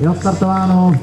Je odstartováno.